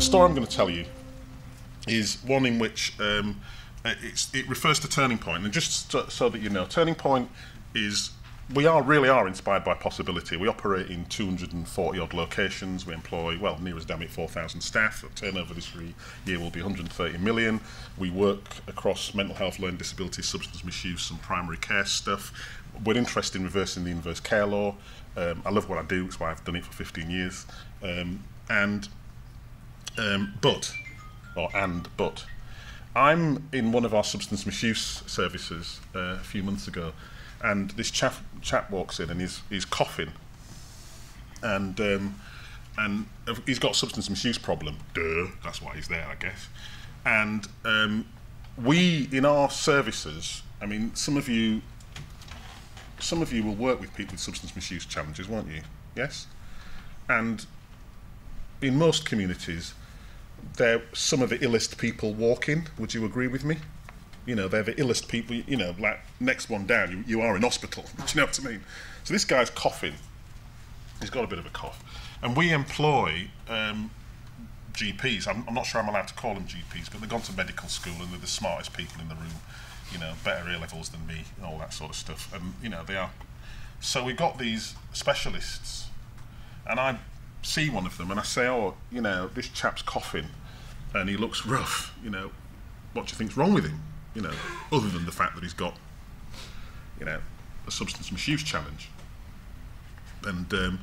the story I'm going to tell you is one in which um, uh, it refers to Turning Point. And just so, so that you know, Turning Point is we are really are inspired by possibility. We operate in 240 odd locations. We employ well near as damn it 4,000 staff. Our turnover this year will be 130 million. We work across mental health, learning disability, substance misuse, and primary care stuff. We're interested in reversing the inverse care law. Um, I love what I do. That's why I've done it for 15 years. Um, and um, but or and but I'm in one of our substance misuse services uh, a few months ago and this chap, chap walks in and he's, he's coughing. And um, and he's got substance misuse problem. Duh that's why he's there I guess. And um, we in our services I mean some of you some of you will work with people with substance misuse challenges won't you? Yes? And in most communities they're some of the illest people walking would you agree with me you know, they're the illest people, you know, like next one down, you, you are in hospital. Do you know what I mean? So this guy's coughing. He's got a bit of a cough. And we employ um, GPs. I'm, I'm, not sure I'm allowed to call them GPs, but they've gone to medical school and they're the smartest people in the room, you know, better A levels than me and all that sort of stuff. And, you know, they are. So we've got these specialists, and I see one of them and I say, oh, you know, this chap's coughing and he looks rough, you know, what do you think's wrong with him? you know, other than the fact that he's got, you know, a substance misuse challenge. And um,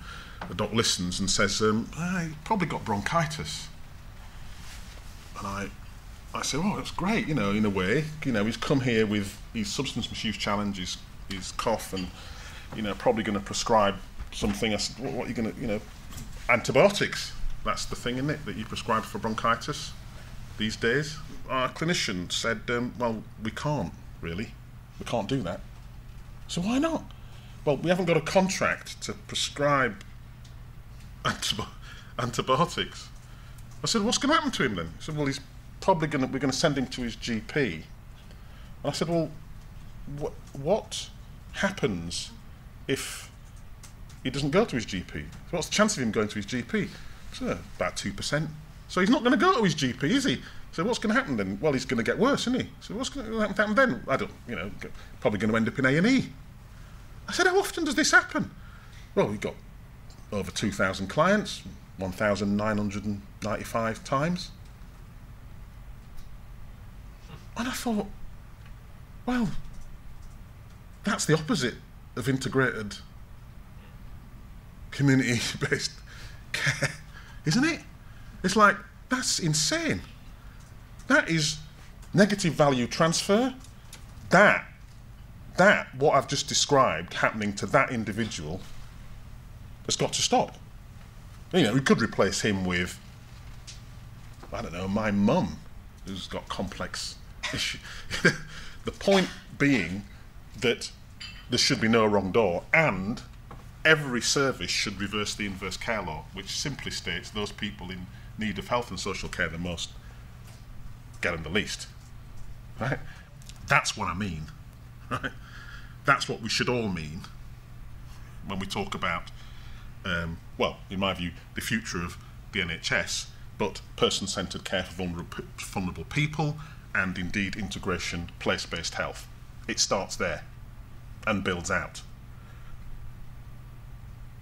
the doc listens and says, um, ah, he probably got bronchitis. And I, I say, oh, that's great, you know, in a way. You know, he's come here with his substance misuse challenge, his, his cough, and, you know, probably going to prescribe something. I said, what, what are you going to, you know, antibiotics. That's the thing, isn't it, that you prescribe for bronchitis these days? our clinician said, um, well, we can't really. We can't do that. So why not? Well, we haven't got a contract to prescribe antib- antibiotics. I said, what's going to happen to him then? He said, well, he's probably going to, we're going to send him to his GP. I said, well, wh- what happens if he doesn't go to his GP? what's the chance of him going to his GP? So, about 2%. So he's not going to go to his GP, is he? So what's going to happen then? Well, he's going to get worse, isn't he? So what's going to happen then? I don't, you know, probably going to end up in A and E. I said, how often does this happen? Well, we've got over 2,000 clients, 1,995 times. And I thought, well, that's the opposite of integrated community based care, isn't it? It's like, that's insane. That is negative value transfer. That, that, what I've just described happening to that individual has got to stop. You know, we could replace him with, I don't know, my mum, who's got complex issues. the point being that there should be no wrong door, and every service should reverse the inverse care law, which simply states those people in need of health and social care the most get them the least. Right? That's what I mean. Right? That's what we should all mean when we talk about, um, well, in my view, the future of the NHS, but person centred care for vulnerable, vulnerable people and indeed integration, place based health. It starts there and builds out,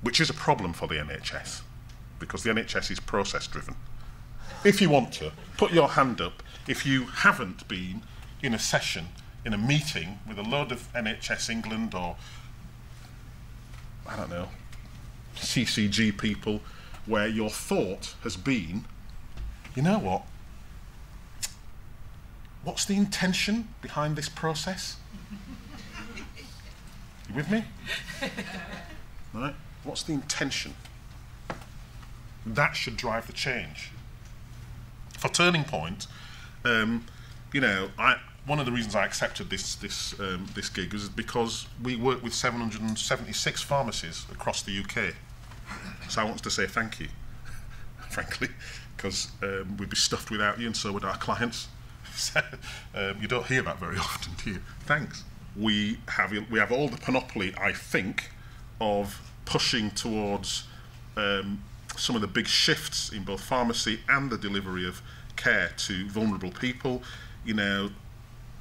which is a problem for the NHS because the NHS is process driven. If you want to, put your hand up if you haven't been in a session, in a meeting with a load of NHS England or, I don't know, CCG people, where your thought has been, you know what? What's the intention behind this process? You with me? Right? What's the intention? That should drive the change. For Turning Point, um, you know, I, one of the reasons I accepted this this um, this gig is because we work with 776 pharmacies across the UK. So I want to say thank you, frankly, because um, we'd be stuffed without you, and so would our clients. so, um, you don't hear that very often, do you? Thanks. We have we have all the panoply, I think, of pushing towards um, some of the big shifts in both pharmacy and the delivery of care to vulnerable people. You know,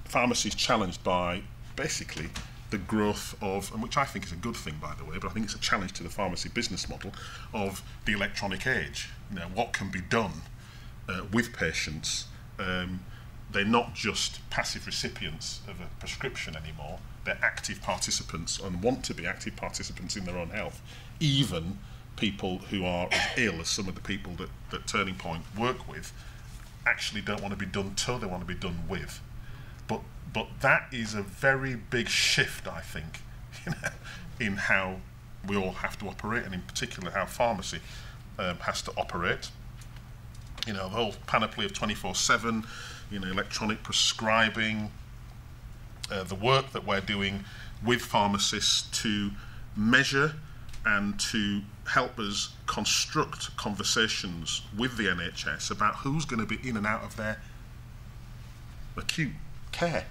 pharmacy is challenged by basically the growth of, and which I think is a good thing, by the way, but I think it's a challenge to the pharmacy business model of the electronic age. You know, what can be done uh, with patients? Um, they're not just passive recipients of a prescription anymore. They're active participants and want to be active participants in their own health. Even people who are as ill as some of the people that, that Turning Point work with actually don't want to be done to, they want to be done with. But but that is a very big shift, I think, in how we all have to operate, and in particular how pharmacy um, has to operate. You know, the whole panoply of 24/7, you know, electronic prescribing, uh, the work that we're doing with pharmacists to measure and to help us construct conversations with the NHS about who's going to be in and out of their acute care,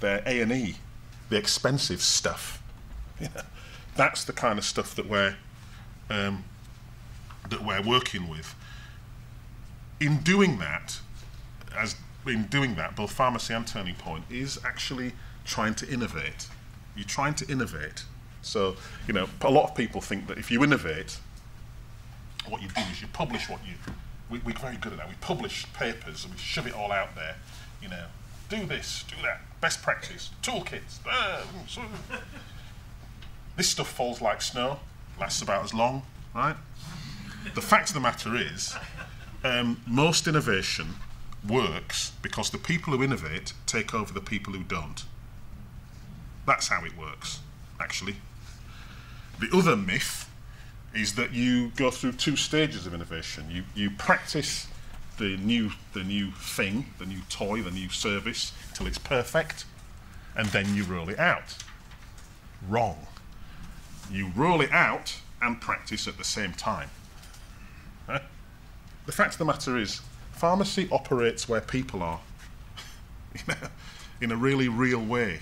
their A&E, the expensive stuff. You know, that's the kind of stuff that we're um, that we're working with. In doing that, as in doing that, both pharmacy and Turning Point is actually trying to innovate. You're trying to innovate. So, you know, a lot of people think that if you innovate, what you do is you publish what you. We, we're very good at that. We publish papers and we shove it all out there. You know, do this, do that, best practice, toolkits. Uh, this stuff falls like snow, lasts about as long, right? The fact of the matter is, um, most innovation works because the people who innovate take over the people who don't. That's how it works, actually. The other myth is that you go through two stages of innovation. You, you practice the new, the new thing, the new toy, the new service till it's perfect, and then you roll it out. Wrong. You roll it out and practice at the same time. Huh? The fact of the matter is, pharmacy operates where people are, in a really real way.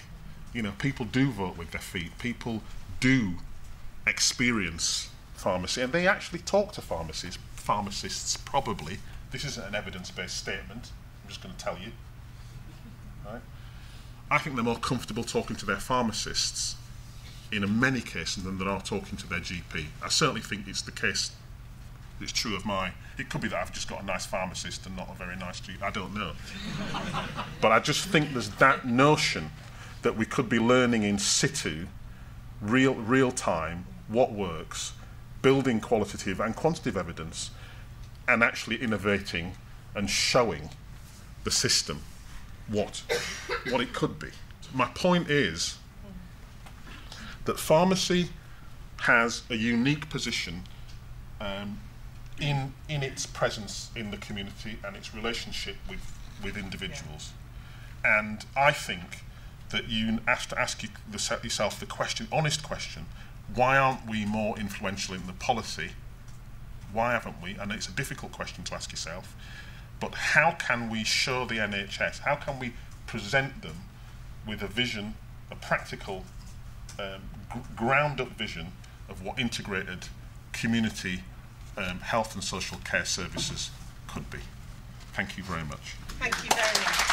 You know, people do vote with their feet. People do experience pharmacy, and they actually talk to pharmacists. Pharmacists probably. This isn't an evidence-based statement. I'm just going to tell you. Right? I think they're more comfortable talking to their pharmacists in many cases than they are talking to their GP. I certainly think it's the case. It's true of my. It could be that I've just got a nice pharmacist and not a very nice GP. I don't know. but I just think there's that notion that we could be learning in situ, real real time, what works, building qualitative and quantitative evidence, and actually innovating and showing the system what, what it could be. My point is that pharmacy has a unique position um, in, in its presence in the community and its relationship with, with individuals. And I think that you have to ask you, yourself the question, honest question, why aren't we more influential in the policy? Why haven't we? And it's a difficult question to ask yourself. But how can we show the NHS? How can we present them with a vision, a practical, um, ground up vision of what integrated community um, health and social care services could be? Thank you very much. Thank you very much.